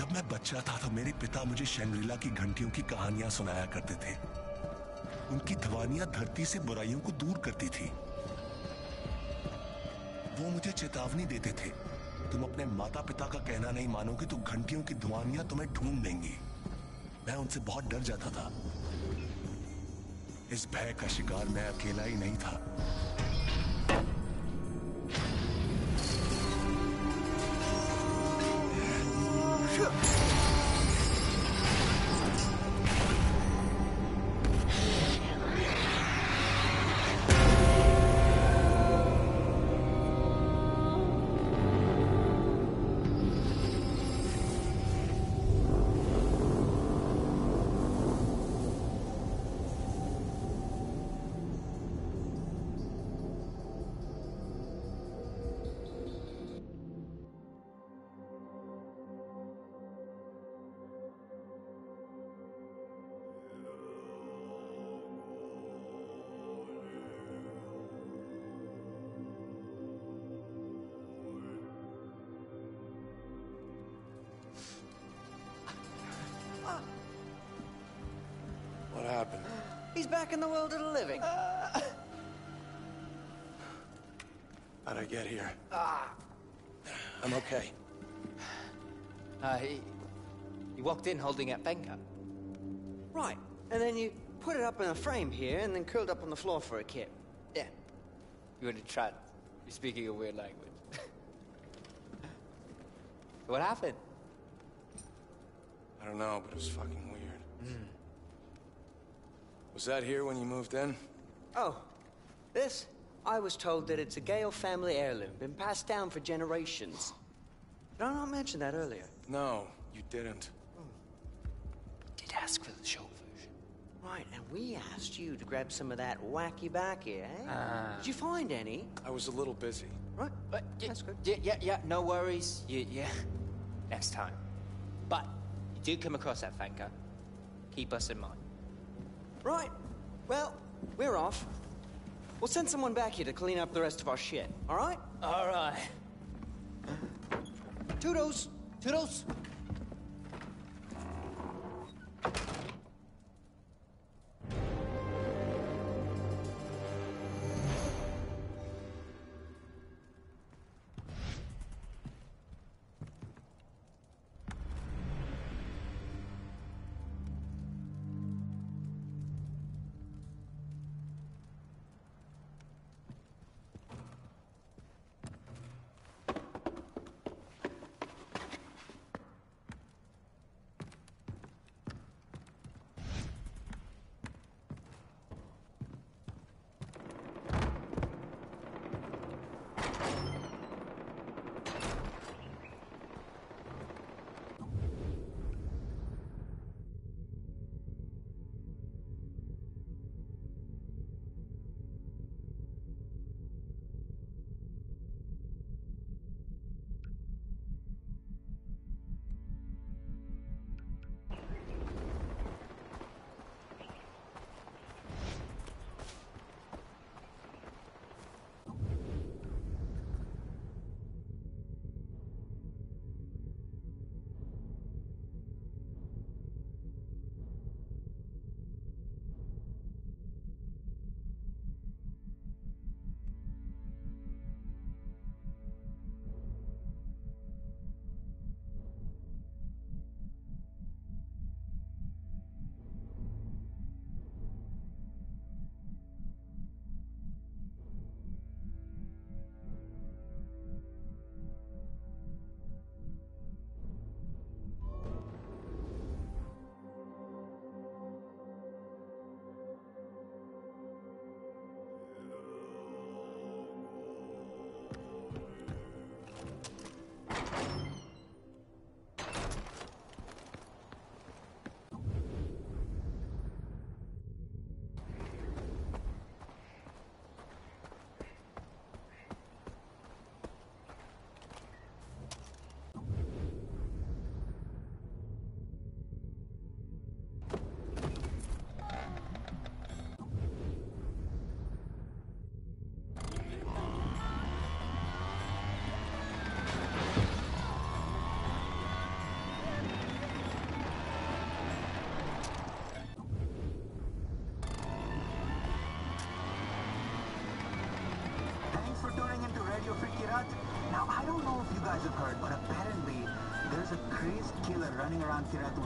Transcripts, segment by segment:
जब मैं बच्चा था तो मेरे पिता मुझे शंग्रीला की घंटियों की कहानियाँ सुनाया करते थे। उनकी ध्वनियाँ धरती से बुराइयों को दूर करती थी। वो मुझे चेतावनी देते थे, तुम अपने माता पिता का कहना नहीं मानोगे तो घंटियों की ध्वनियाँ तुम्हें ढूंढ लेंगी। मैं उनसे बहुत डर जाता था। इस भय का शिकार मैं अकेला ही नहीं था। He's back in the world of the living. How'd I get here? I'm okay. Uh, he, he walked in holding that bank up. Right. And then you put it up in a frame here and then curled up on the floor for a kip. Yeah. You were in a trance. You're speaking a weird language. what happened? I don't know, but it was fucking. Was that here when you moved in? Oh, this? I was told that it's a Ghale family heirloom, been passed down for generations. Did I not mention that earlier? No, you didn't. Hmm. Did ask for the short version. Right, and we asked you to grab some of that wacky backy, eh? Ah. Did you find any? I was a little busy. Right, But y- that's good. Yeah, yeah, yeah. No worries. You, yeah. Next time. But you do come across that Fanka. Keep us in mind. Right. Well, we're off. We'll send someone back here to clean up the rest of our shit, all right? All right. Toodles! Toodles.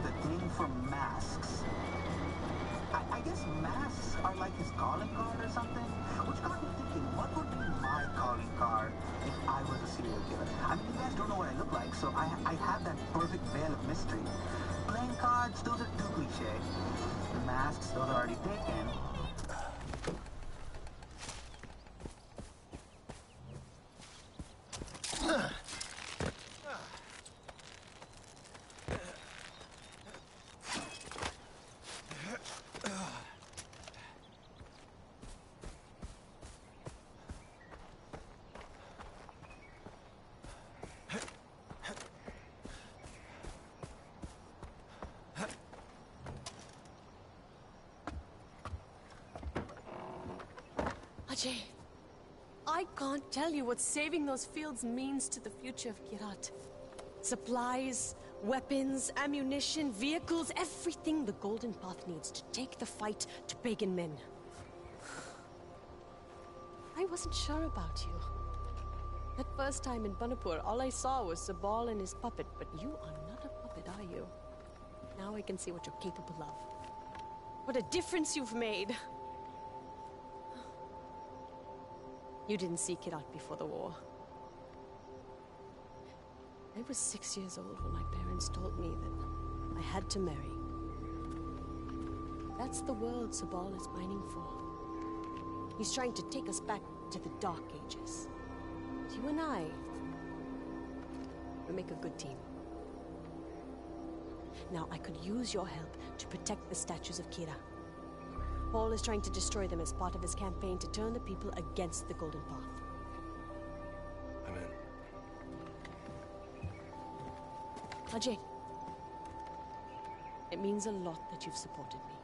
A thing for masks. I, I guess masks are like his calling card or something, which got me thinking, what would be my calling card if I was a serial killer? I mean, you guys don't know what I look like, so I, I have that perfect veil of mystery. Playing cards, those are too cliche. The masks, those are already taken. Ajay, I can't tell you what saving those fields means to the future of Kyrat. Supplies, weapons, ammunition, vehicles, everything the Golden Path needs to take the fight to Pagan Min. I wasn't sure about you. That first time in Banapur, all I saw was Sabal and his puppet, but you are not a puppet, are you? Now I can see what you're capable of. What a difference you've made! You didn't see Kyrat before the war. I was six years old when my parents told me that I had to marry. That's the world Sabal is pining for. He's trying to take us back to the Dark Ages. But You and I, we make a good team. Now, I could use your help to protect the statues of Kira. Paul is trying to destroy them as part of his campaign to turn the people against the Golden Path. I'm in. Ajay, it means a lot that you've supported me.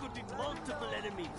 Be multiple enemies.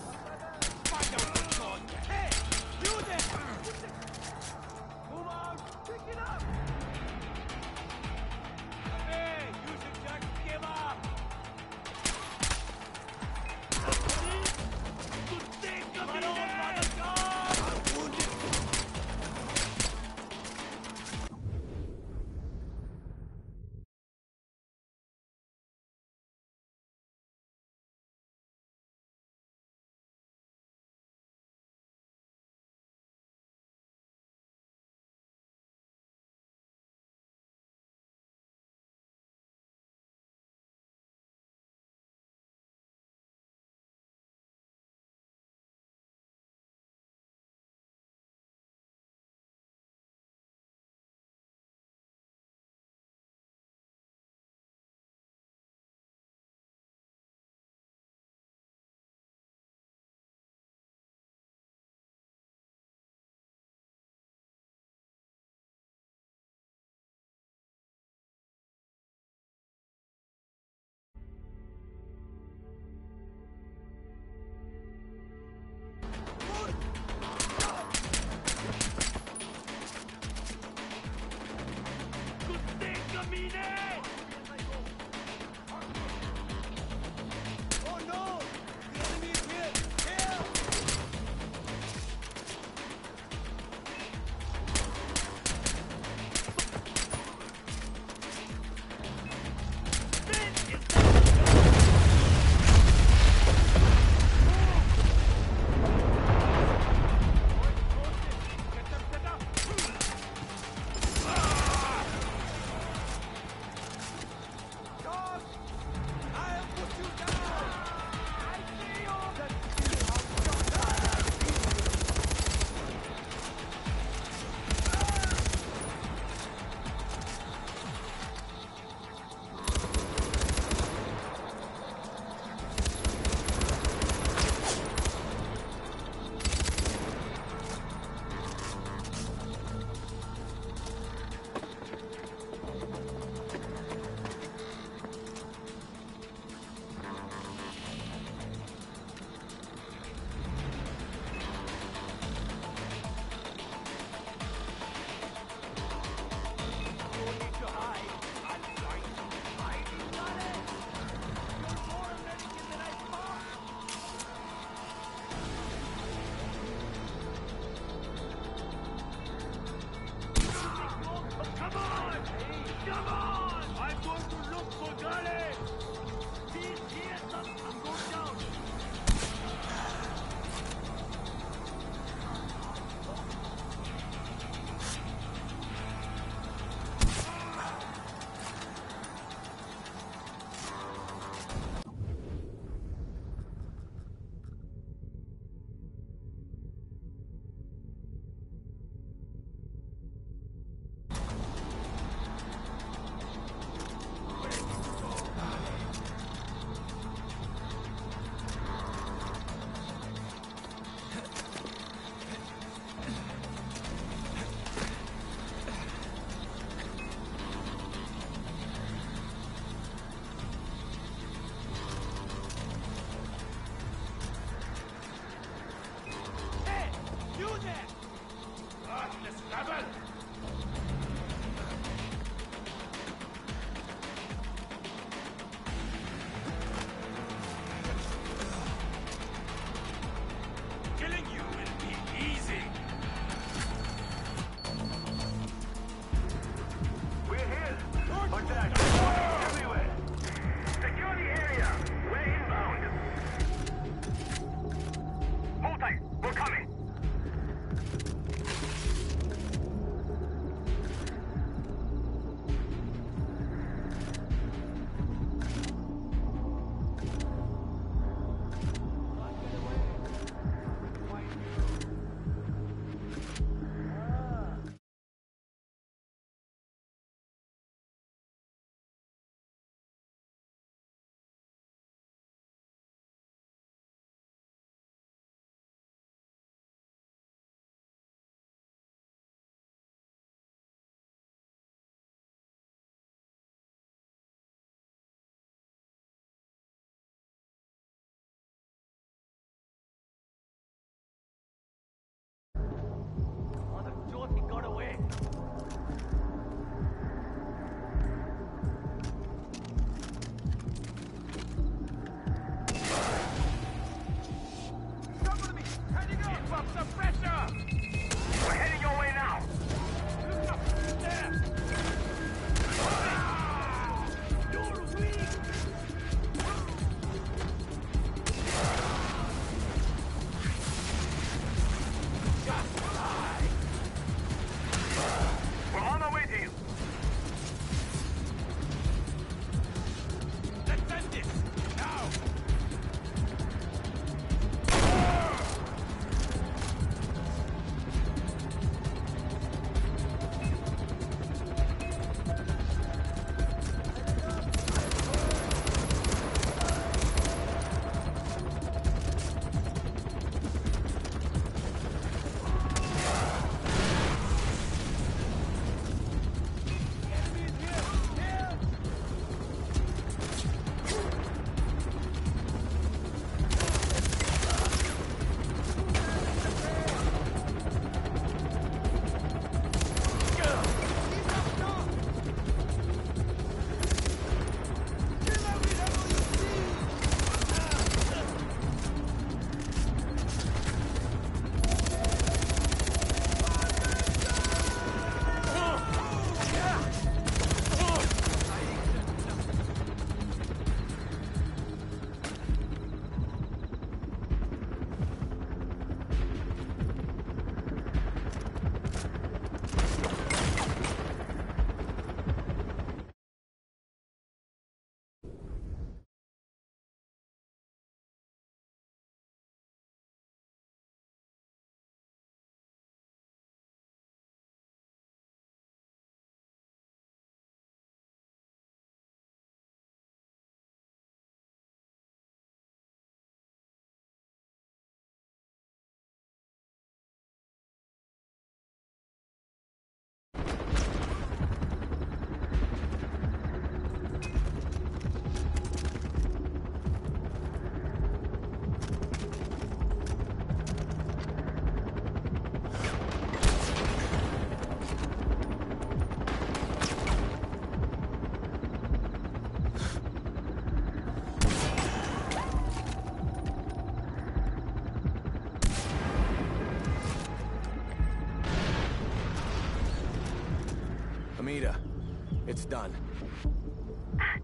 It's done.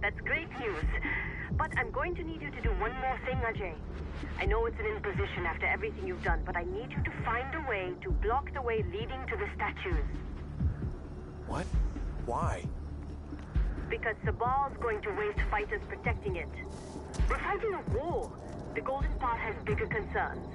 That's great news. But I'm going to need you to do one more thing, Ajay. I know it's an imposition after everything you've done, but I need you to find a way to block the way leading to the statues. What? Why? Because Sabal's going to waste fighters protecting it. We're fighting a war. The Golden Path has bigger concerns.